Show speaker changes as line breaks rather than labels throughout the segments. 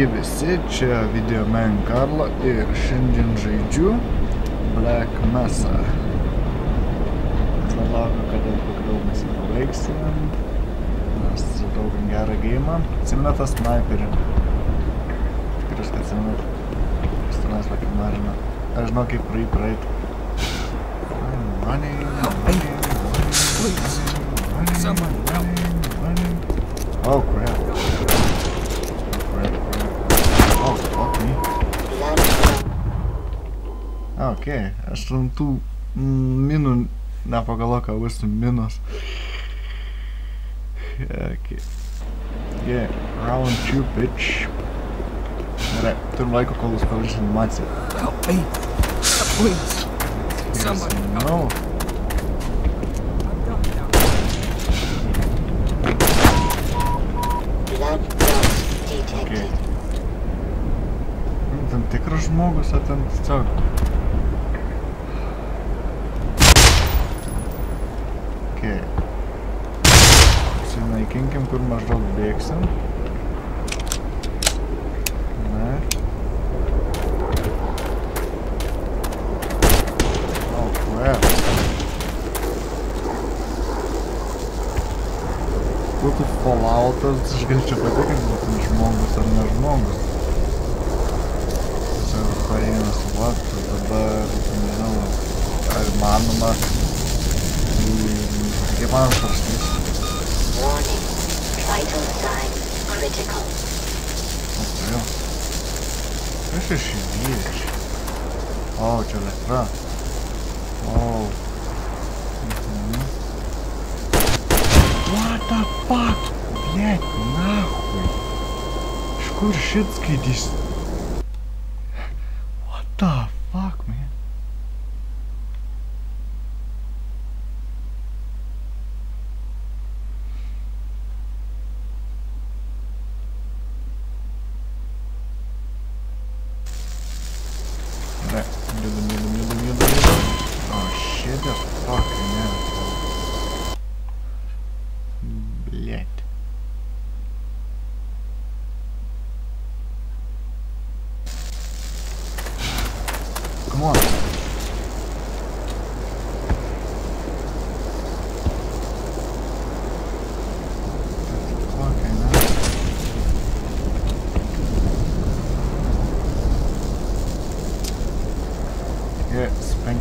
Sveiki visi, čia video man Karlo ir šiandien žaidžiu Black Mesa. Aš laukiu, kada pagaliau mes jį pabaigsim. Mes sudaugim gerą geimą. Atsimena tą sniperį. Tikras, kad atsimena. Jis tenais tokį marina. Aš žinau, kaip praeit praeit. Running, running, running, running,
help.
running, running. Oh. Crap, crap. Oh, fuck me. Ok, aš ant tų minų nepagalvoju, ką bus minos. Ok. Yeah, round two, bitch. Gerai, turim laiko, kol jūs pavyzdys animaciją.
Help me. Please. Someone help.
No. Okay. Tam tikras žmogus, ar ten tiesiog... Okay. Sinaikinkim, kur maždaug bėgsim. Ne. Oh, crap. Būtų falloutas, aš galėčiau patikrinti, būtum žmogus ar ne žmogus. Tiesiog paėmė suvokti, dabar, nežinau, ar įmanoma, kaip man svarstys.
Warning. Vital signs critical.
Kodėl? Kas iš įvyčių? O, čia elektra. O. Mhm. What the fuck? Блять, нахуй. Iš kur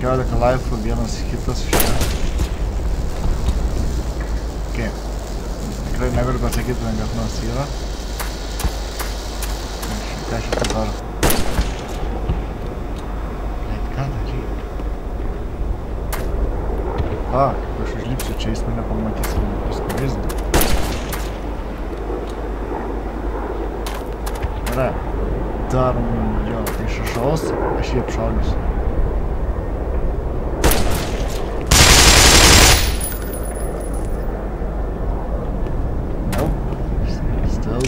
15 laifų, vienas hitas šitą. Ok. Tikrai negaliu pasakyti, ten kas nors yra. Ką šitą daro? Blet, ką daryti? A, aš užlipsiu čia, jis mane pamatys, man paskui vaizdą. Gerai. Darom jo iš šašos, aš jį apšaudysiu.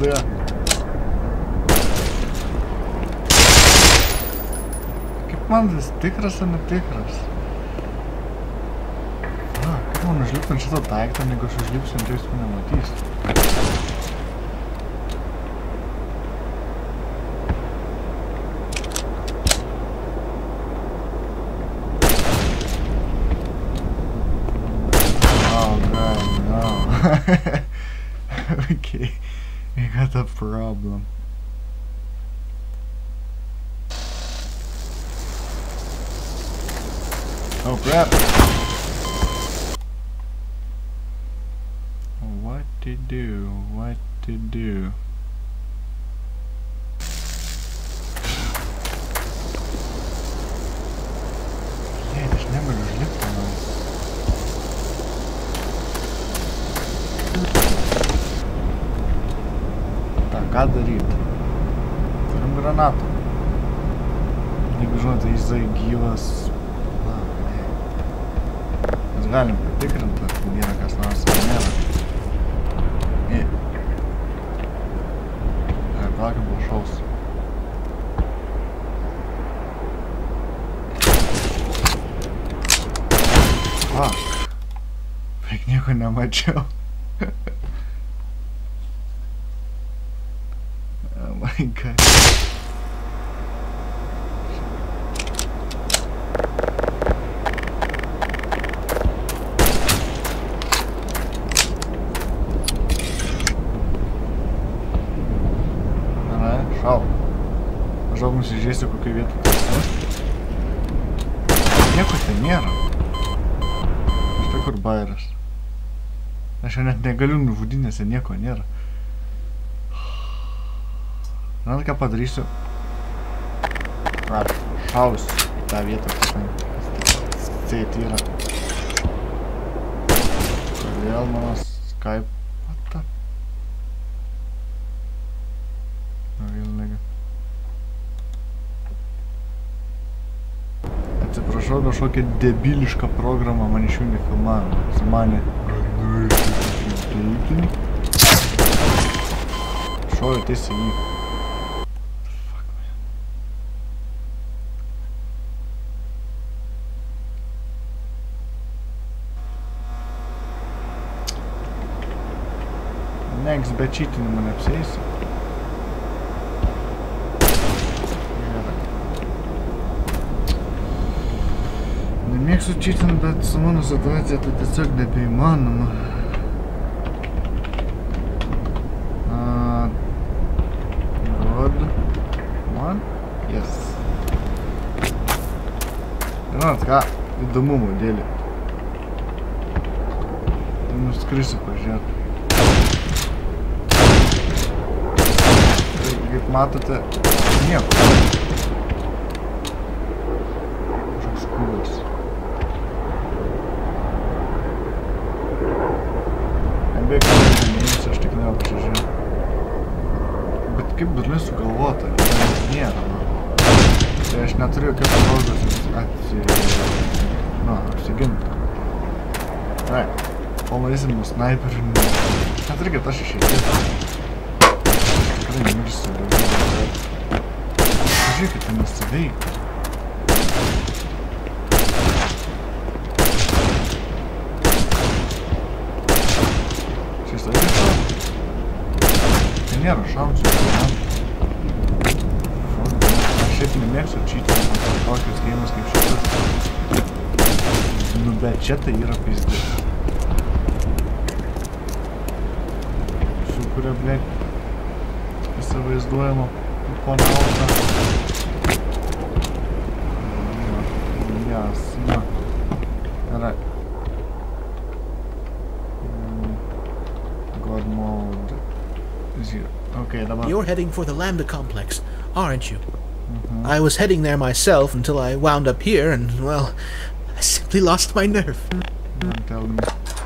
There. Kaip man vis tikras ar netikras? A, kaip man užlipti ant šito daiktą, jeigu aš užlipsiu ant jo, jis mane matys. Oh god, no. okay, we got a problem. Oh crap! What to do? What to do? Yeah, there's never užlipti man. Так, ką daryti? Turim granatą. Jeigu žinote, jisai gyvas... Na, ne. Mes galim patikrinti, ar nėra kas nors, ar nėra. Ne. Ar palakim pašaus. Fuck. Beveik nieko nemačiau. Šau. Žau nusižiūrėsiu kokią vietą. Nieko ten nėra. Štai kur bairas. Aš jau net negaliu ten nieko nėra. Žinot, ką padarysiu? Aš šausiu į tą vietą, kur ten sėti yra. Kodėl mano Skype... What the... Na, vėl nega. Atsiprašau, kažkokia debiliška programa man išjungė filmavimą. Sumanė. Šovė tiesiai į. Next be čytinimo neapsėsiu. Gerai. Nemėgstu čytinti, bet su mano situacija tai tiesiog nebeįmanoma. Uh, good. One? Yes. Žinot ką, įdomumo dėlį. Nuskrisiu pažiūrėti. Tai, kaip matote, nieko. Kažkoks kūdas. Bet dažnai sugalvota, nėra, man. Tai aš neturiu kaip progos atsi... Nu, apsiginti. Tai, pamatysim nuo snaiperių. Neturiu kad aš išeiti. Tikrai nemirsiu daugiau. Pažiūrėkit, ten nesiveikia. Šis laikas Tai nėra šansų. Ne? Aš šiaip nemėgstu čytinti tokius gėjimus kaip šitas. Nu bet čia tai yra pizdė. Sukuria, blėk, įsivaizduojamo ponautą. Jasna. Gerai. Mm, God mode. Zero. Okay, dabar.
You're heading for the Lambda complex, aren't you? I was heading there myself until I wound up here, and, well, I simply lost my nerve.
Don't tell me.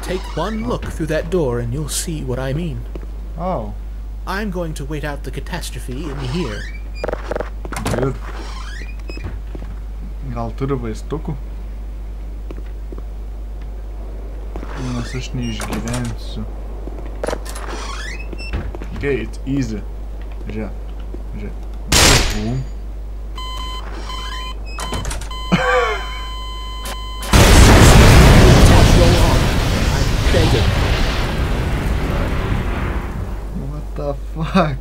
Take one look through that door and you'll see what I mean.
Oh,
I'm going to wait out the catastrophe in here.
dude. Gal vaistukų? Nes aš neišgyvensiu. Okay, it's easy. Žiūrėk. Žiūrėk. Bum. Fuck?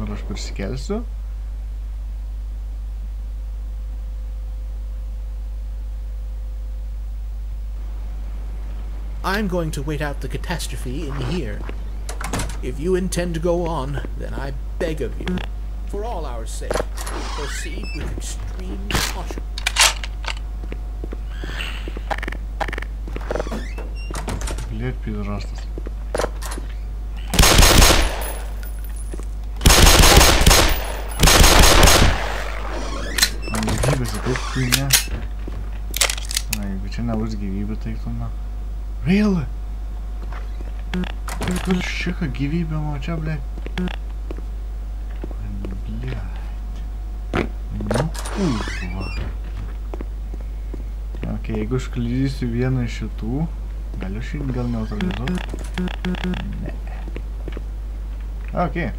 Ar aš prisikelsiu?
I'm going to wait out the catastrophe in here. If you intend to go on, then I beg of you, for all our sake, proceed with extreme caution.
Блять, пидорастас. Man gyvybės ir taip kuinė. Na, jeigu čia nebus gyvybė, tai tu na. Really? Kaip turi šiką gyvybę, o čia, ble. Bliat. Nu, kurva. Ok, jeigu užklydysiu vieną iš šitų, galiu šį gal neutralizuoti? Ne. Okay.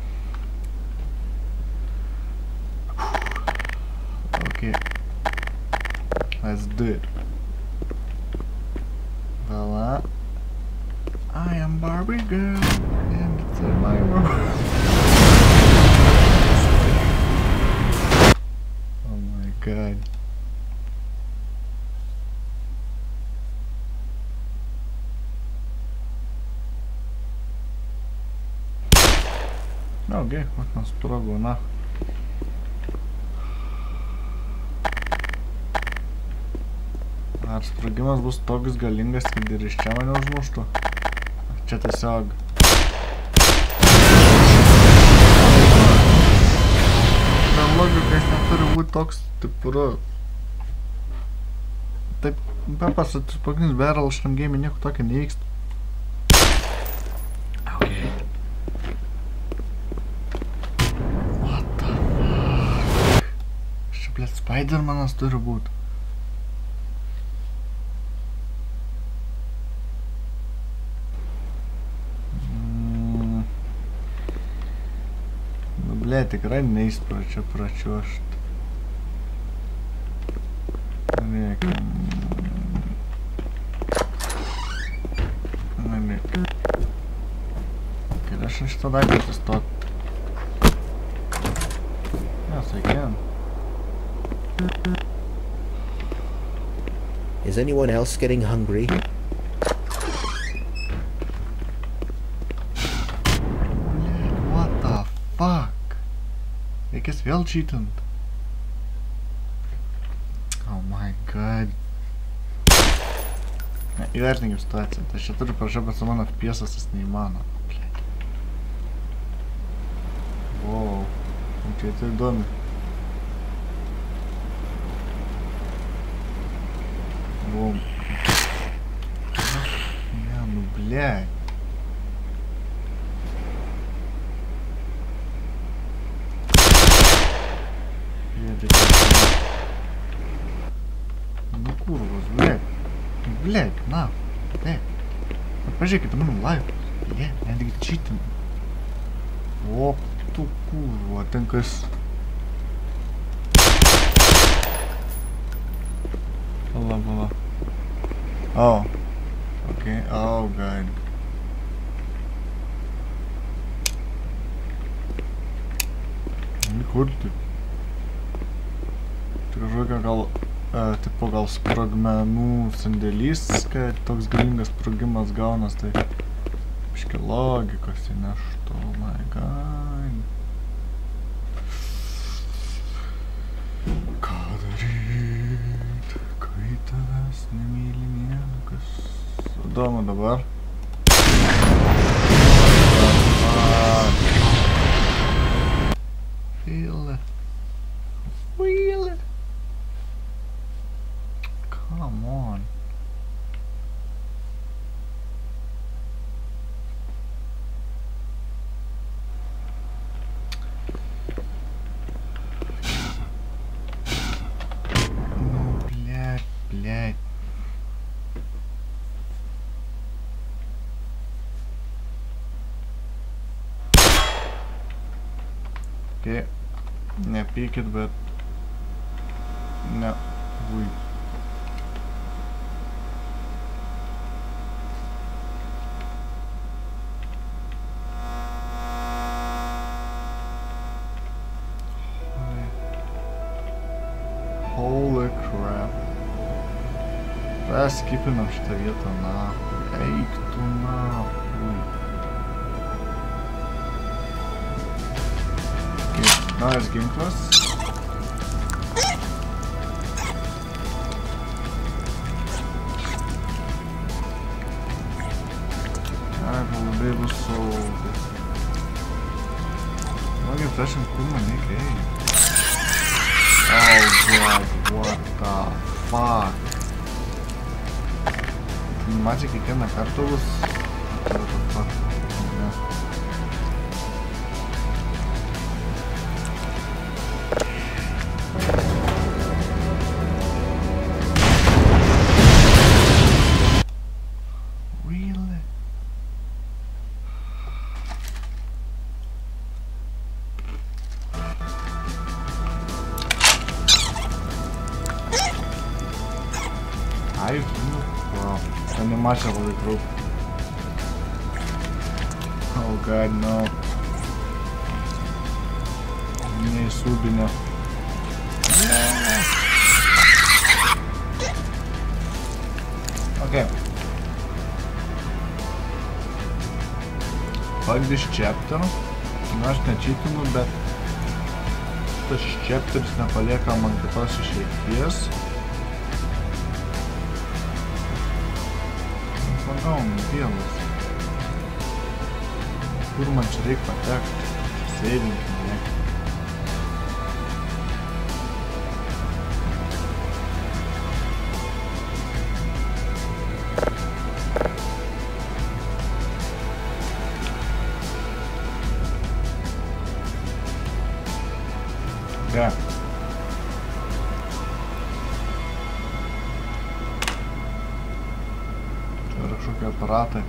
Okay. Let's do it. Okay, what can sprogo na. Ar sprogimas bus toks galingas, kad ir iš čia mane užmuštų? Čia tiesiog... Ta logika jis neturi būti toks stiprus. Taip, paprastas pagrindinis barrel šitam game nieko tokio nevyksta. Okay. What the fuck? Čia, blėt, Spidermanas turi būti. Mm. Nu, ble, tikrai neįs pro čia pračiuošt. Reikia. Na, reikia. Kaip aš ant šito daiktą sustot?
Is anyone else getting hungry?
Blet, what the fuck? Reikės vėl cheatant. Oh my god. Ne, įvertinkim situaciją. Tai aš čia turiu prašau, bet su mano FPS tas neįmanoma. Blet. Wow. Nu, Čia tai įdomi. Wow Ne, nu blei. Едет. Ну kurvos, blėk. Blėk, na. Blėk. Pažiūrėkite mano laivus. Blėk, netgi čytina. O, tu kurva, ten kas... Pala, pala. Oh. Okay, oh god. Kurti. Tai kažkokia gal, e, tipo gal sprogmenų sandėlys, kad toks galingas sprogimas gaunas, tai biški logikos įneštų, oh my god. Ką daryt, kai tavęs nemyli niekas? Įdomu dabar. Feel it. Feel it. Okay. Nepykit, bet... Ne. Ui. Oi. Holy crap. Perskipinam šitą vietą, nahui. Eik tu nahui. Naujas ginklas. Ai, labai bus saugu. Look at Fashion Kuma, Nick, hey. Oh god, what the fuck? Macie kiekvieną kartą bus... What the fuck? Neįsūbinė. Okay. Fuck this chapter. Nu, aš nečytinu, bet tas chapteris nepalieka man kitos išeities. Pagaum, dievas. Kur man čia reikia patekti? Sėdinkime, Čia yra kažkokie aparatai.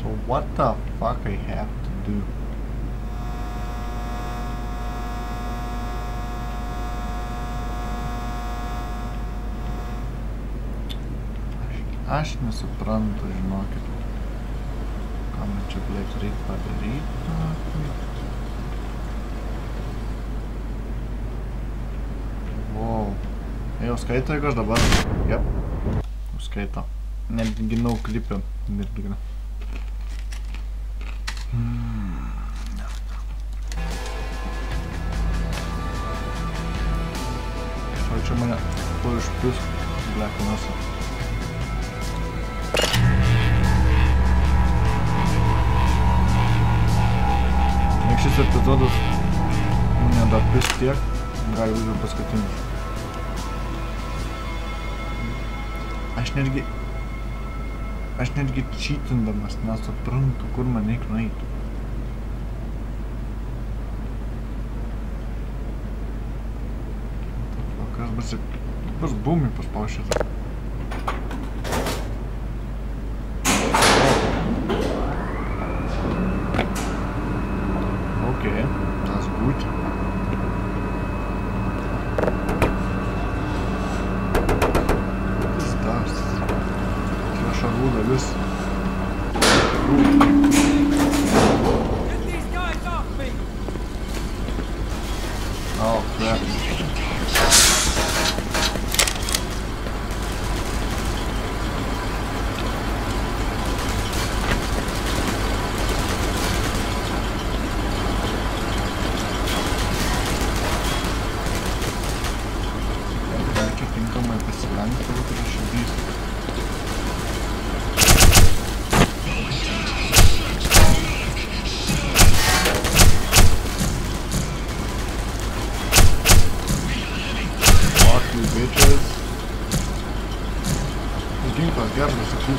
So what the fuck I have to do? Aš nesuprantu, žinokit. Ką man čia, blėt, reikia padaryti? Wow. Jau skaito, jeigu aš dabar... Jep. Skaito. Netgi ginau klipę. Mirgina. O čia mane tuo išpis blekinasi. Jeigu šis epizodas mane dar pis tiek, gali būti paskutinis. Aš netgi... Aš netgi čytindamas nesuprantu, kur man reikia nueiti. Kas bus... Bus bumį paspaušęs.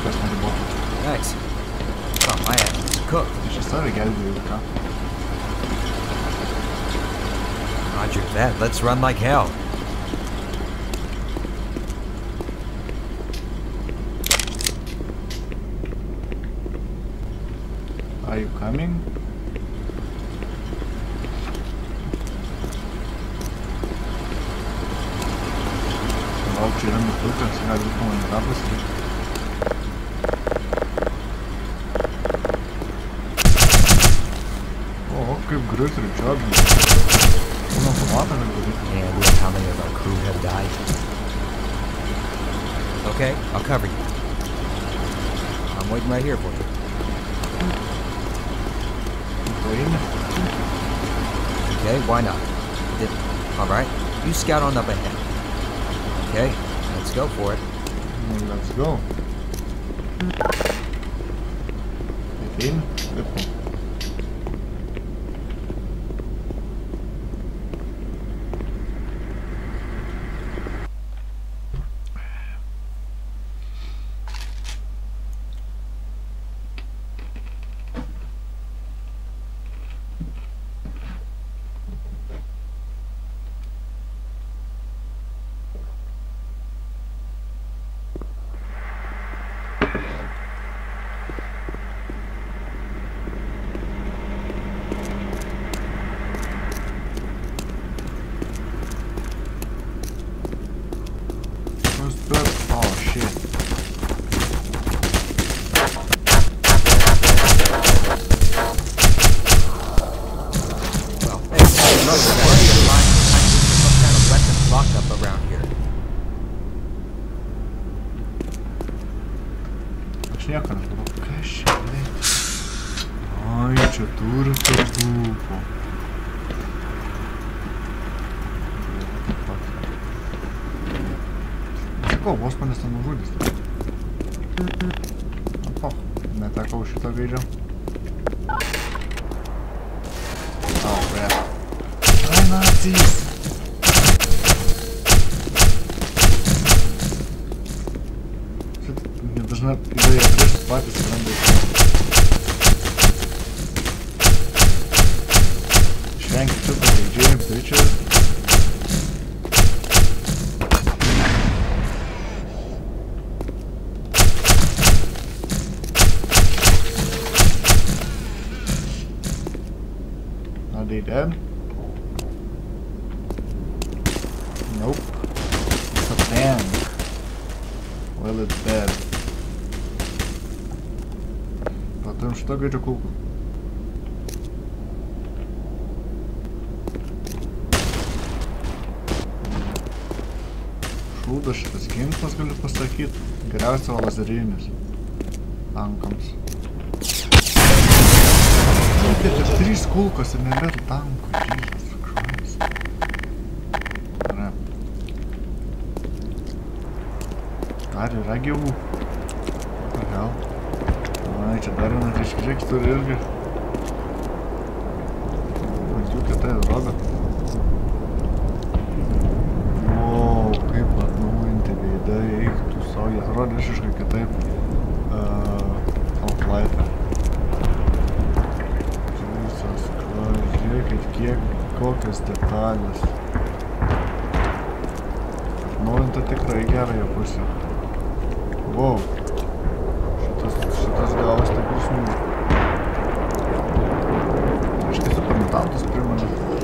Geras, tik ūkas neribotas.
Thanks. Oh, my ass is cooked.
Iš į save gelbėjau ir ką.
Roger that. Let's run like hell.
Are you coming? Gal čia yra mygtukas, gali būt komunikatas. O, Größere Job.
Nur noch how many of our crew have died. Okay, I'll cover you. I'm waiting right here for you.
Waiting?
Okay, why not? All right, you scout on up ahead. Okay, let's go for it.
Let's go. Mit wem? Mit Sakau, vos manęs ten nužudys. O, netekau šito gaidžio. O, ble. Ai, nacijais. Šit, nedažnai idėja prieš patys randa Well, it's bad. Potem sztogę czy kółku? Šūdas šitas ginklas, galiu pasakyti, geriausia lazerinis tankams. Kiek ir trys kulkos ir nėra tankų. Gyvų? Hell? Ai, čia dar vienas iškriks turi irgi. Mažiukai tai atrodo. Wow, kaip atnaujinti veidai, eik tu savo, jie atrodo visiškai kitaip. Half-Life. Christ, žiūrėkit kiek, kokios detalės. Atnaujinta tikrai gerąją pusę. Wow. Šitas, šitas gavas stiprus smūgis. Reiškia super mutantus primena. Kad,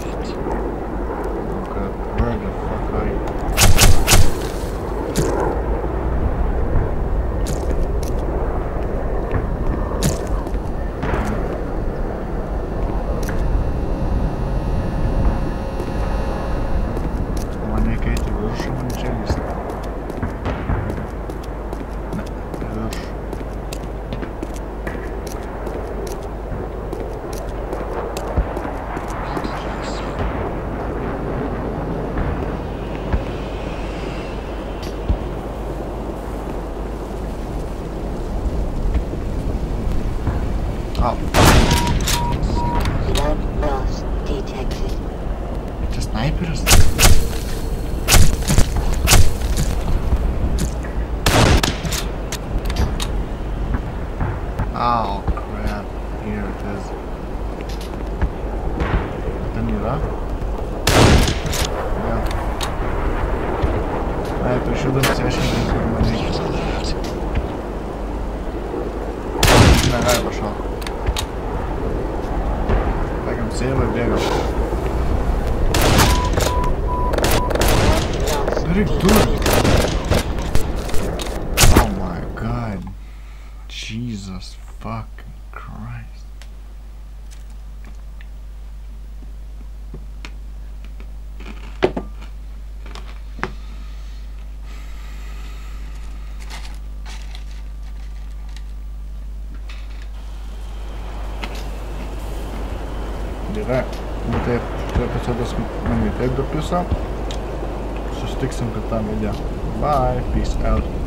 cima e pega. Peraí, tudo. Bye. Peace out.